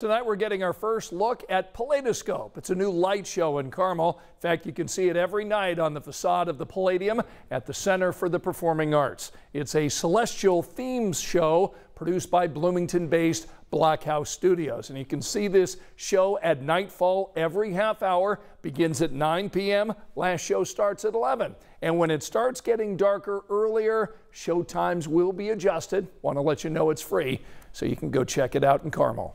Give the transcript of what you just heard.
Tonight we're getting our first look at Palladiscope. It's a new light show in Carmel. In fact, you can see it every night on the facade of the Palladium at the Center for the Performing Arts. It's a celestial themes show produced by Bloomington-based Blockhouse Studios. And you can see this show at nightfall every half hour. Begins at 9 p.m. Last show starts at 11. And when it starts getting darker earlier, show times will be adjusted. Want to let you know it's free, so you can go check it out in Carmel.